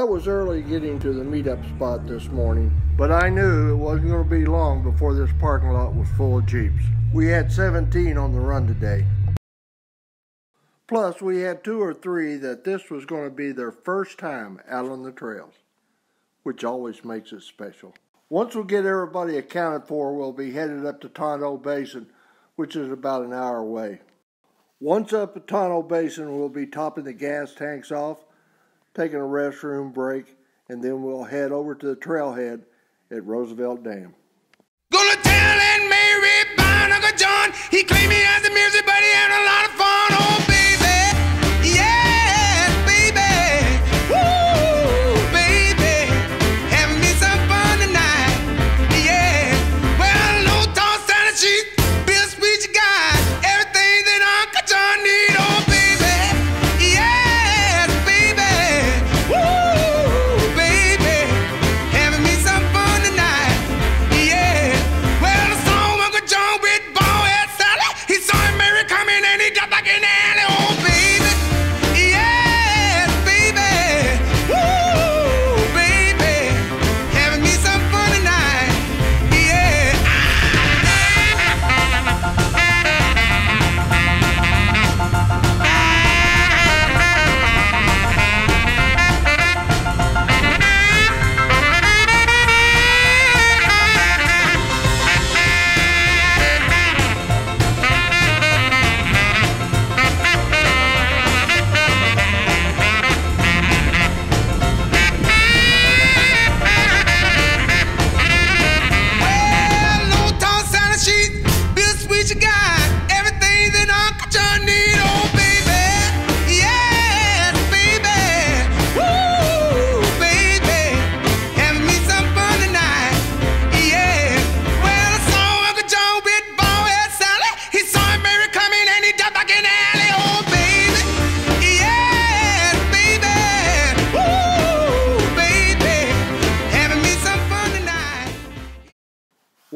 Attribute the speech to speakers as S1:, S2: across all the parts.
S1: I was early getting to the meetup spot this morning, but I knew it wasn't going to be long before this parking lot was full of Jeeps. We had 17 on the run today. Plus, we had two or three that this was going to be their first time out on the trails, which always makes it special. Once we get everybody accounted for, we'll be headed up to Tonto Basin, which is about an hour away. Once up at Tonto Basin, we'll be topping the gas tanks off taking a restroom break, and then we'll head over to the trailhead at Roosevelt Dam.
S2: Tell Aunt Mary Uncle John. He claimed music and a lot of fun.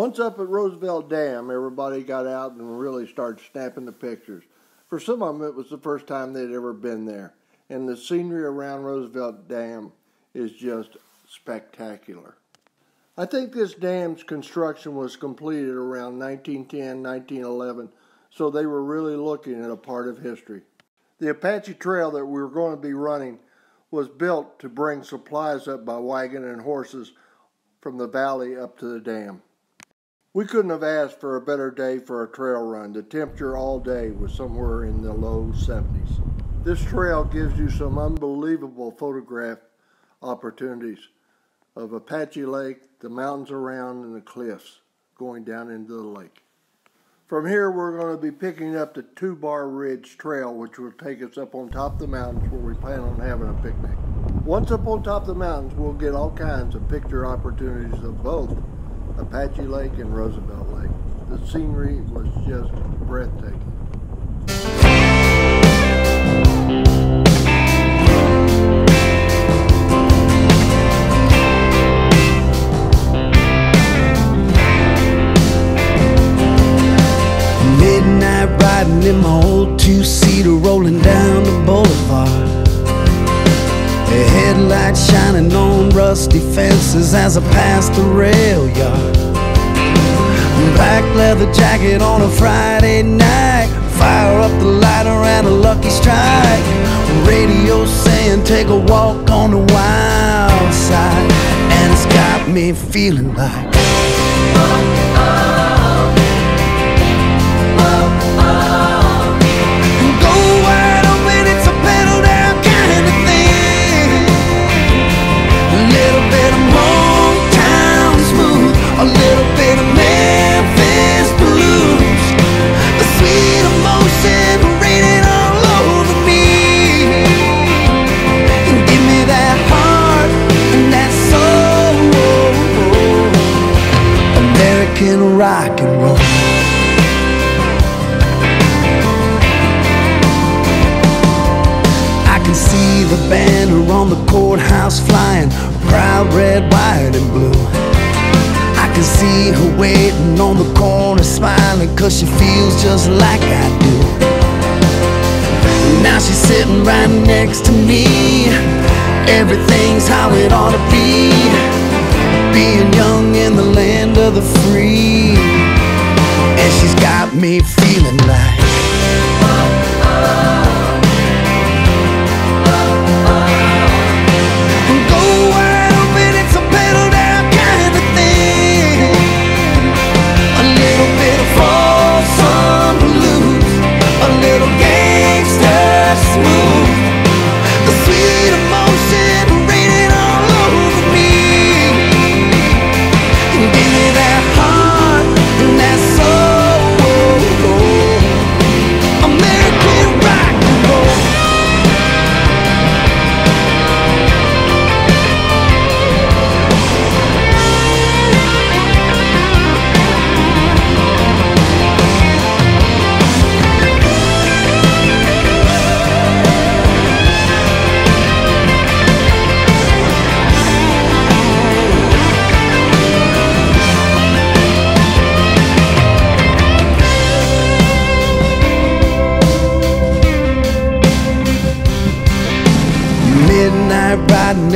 S1: Once up at Roosevelt Dam, everybody got out and really started snapping the pictures. For some of them, it was the first time they'd ever been there, and the scenery around Roosevelt Dam is just spectacular. I think this dam's construction was completed around 1910, 1911, so they were really looking at a part of history. The Apache Trail that we were going to be running was built to bring supplies up by wagon and horses from the valley up to the dam. We couldn't have asked for a better day for a trail run. The temperature all day was somewhere in the low 70s. This trail gives you some unbelievable photograph opportunities of Apache Lake, the mountains around, and the cliffs going down into the lake. From here, we're going to be picking up the Two Bar Ridge Trail, which will take us up on top of the mountains where we plan on having a picnic. Once up on top of the mountains, we'll get all kinds of picture opportunities of both Apache Lake and Roosevelt Lake. The scenery was just breathtaking.
S3: As I pass the rail yard. Black leather jacket on a Friday night. Fire up the lighter and a lucky strike. Radio saying take a walk on the wild side. And it's got me feeling like can see her waiting on the corner smiling, cause she feels just like I do. Now she's sitting right next to me. Everything's how it ought to be. Being young in the land of the free. And she's got me feeling like.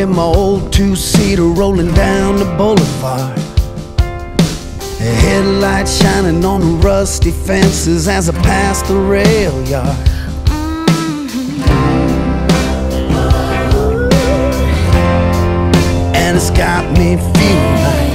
S3: In my old two-seater rolling down the boulevard. A headlight shining on the rusty fences as I pass the rail yard. And it's got me feeling like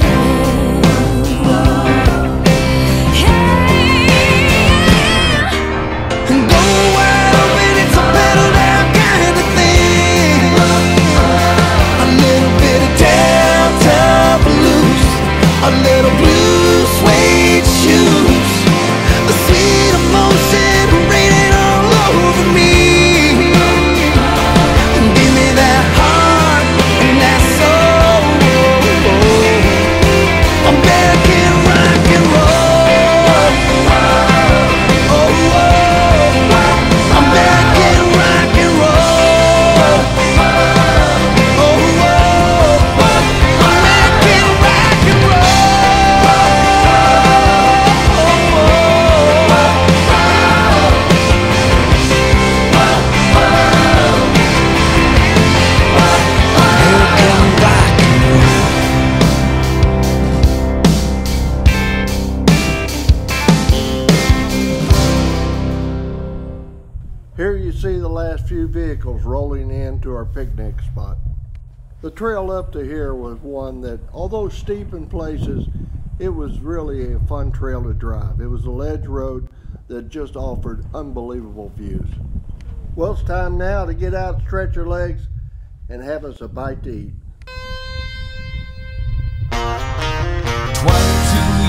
S1: The trail up to here was one that, although steep in places, it was really a fun trail to drive. It was a ledge road that just offered unbelievable views. Well, it's time now to get out, stretch your legs, and have us a bite to eat.
S4: 22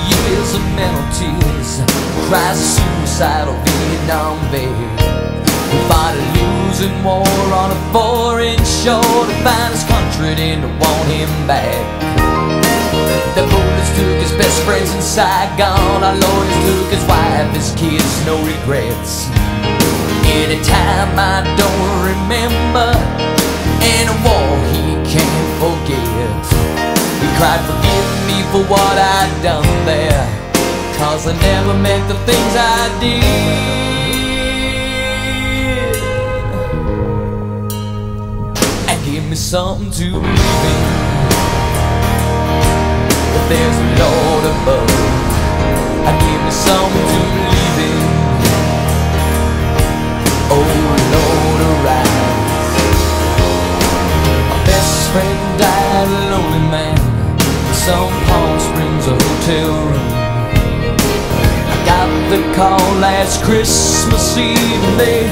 S4: years of mental tears Cries suicidal Vietnam vet We fought a losing war on a foreign shore To find his country and to want him back. The bullets took his best friends in Saigon Our lawyers took his wife, his kids, no regrets. Anytime I don't remember In a war he can't forget. He cried, forgive me for what I'd done there Cause I never meant the things I did give me something to believe in. That there's a Lord above. And give me something to believe in. Oh Lord, arise. My best friend died a lonely man. In some Palm Springs hotel room. I got the call last Christmas Eve and they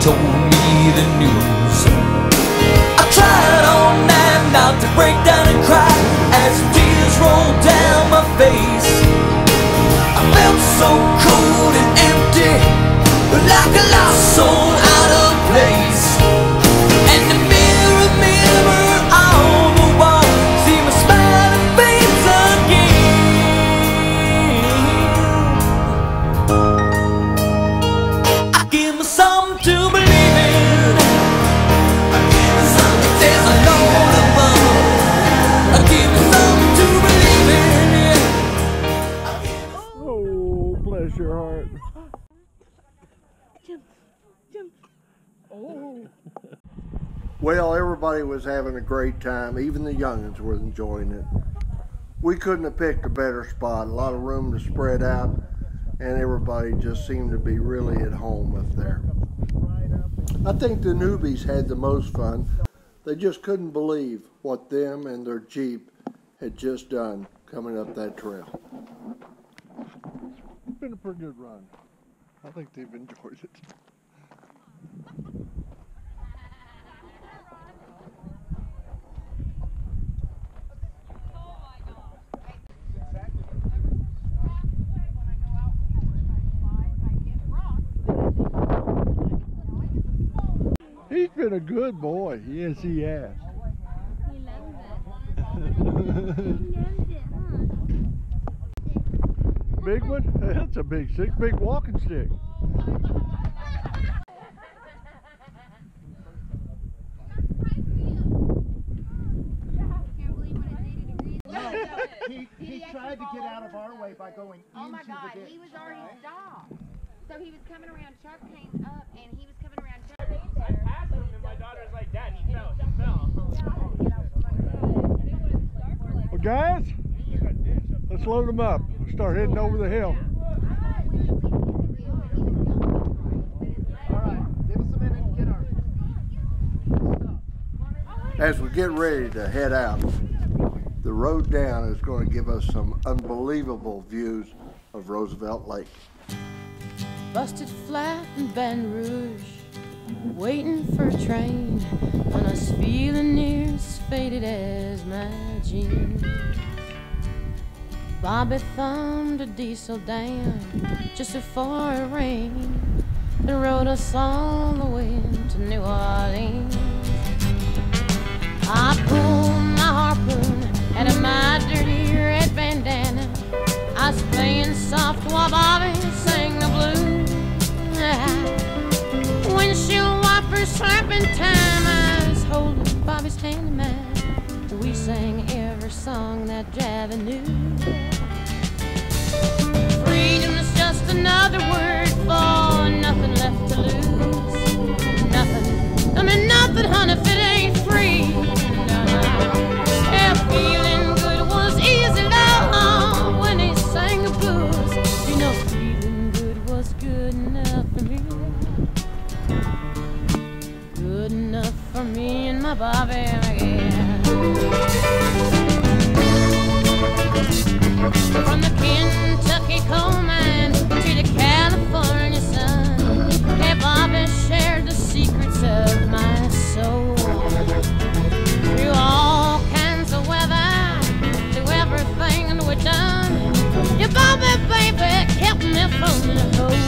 S4: told me the news. Like a lost soul
S1: Well, everybody was having a great time. Even the youngins were enjoying it. We couldn't have picked a better spot. A lot of room to spread out, and everybody just seemed to be really at home up there. I think the newbies had the most fun. They just couldn't believe what them and their Jeep had just done coming up that trail. It's been a pretty good run. I think they've enjoyed it. He's been a good boy. Yes, he has.
S5: He loves it. He loves it, huh?
S1: Big one? That's a big stick, big walking stick.
S5: Can't believe when it's 80 degrees.
S6: He, he tried to get out of our way by going
S5: Oh my
S6: into
S5: God,
S6: the ditch.
S5: he was already stopped. So he was coming around. Chuck came up, and he was coming around. Chuck.
S7: I passed him and my daughter's like, Dad, he fell, he fell.
S1: Well, guys, let's load them up. We'll start heading over the hill.
S6: All right, give us a minute to get our.
S1: As we get ready to head out, the road down is going to give us some unbelievable views of Roosevelt Lake.
S8: Busted flat in Baton Rouge, waiting for a train, and I was feeling near as faded as my jeans. Bobby thumbed a diesel down just before it rained and rode us all the way to New Orleans. I pulled my harpoon out of my dirty red bandana. I was playing soft while Bobby song that Javi knew. Freedom's just another word for nothing left to lose. Nothing. I mean, nothing, honey, if it ain't free. Yeah, feeling good was easy, love, when he sang the blues. You know, feeling good was good enough for me. Good enough for me and my Bobby McGee. From the Kentucky coal mine to the California sun, shared the secrets of my soul. Through all kinds of weather, through everything we've done, your Bobby baby kept me from the whole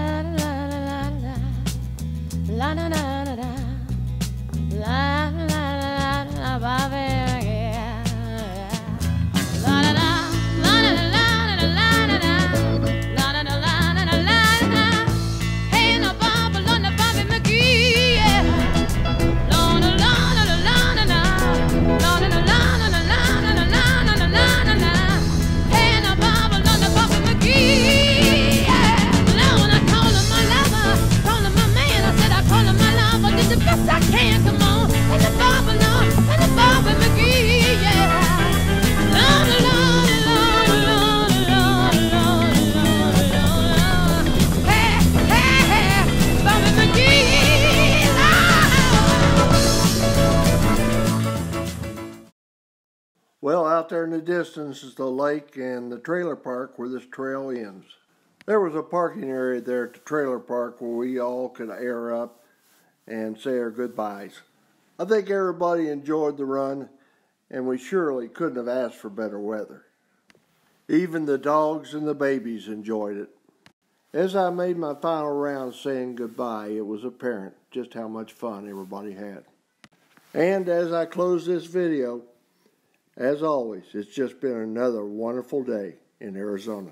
S8: la da da
S1: there in the distance is the lake and the trailer park where this trail ends. There was a parking area there at the trailer park where we all could air up and say our goodbyes. I think everybody enjoyed the run, and we surely couldn't have asked for better weather. Even the dogs and the babies enjoyed it. As I made my final round saying goodbye, it was apparent just how much fun everybody had. And as I close this video, as always, it's just been another wonderful day in Arizona.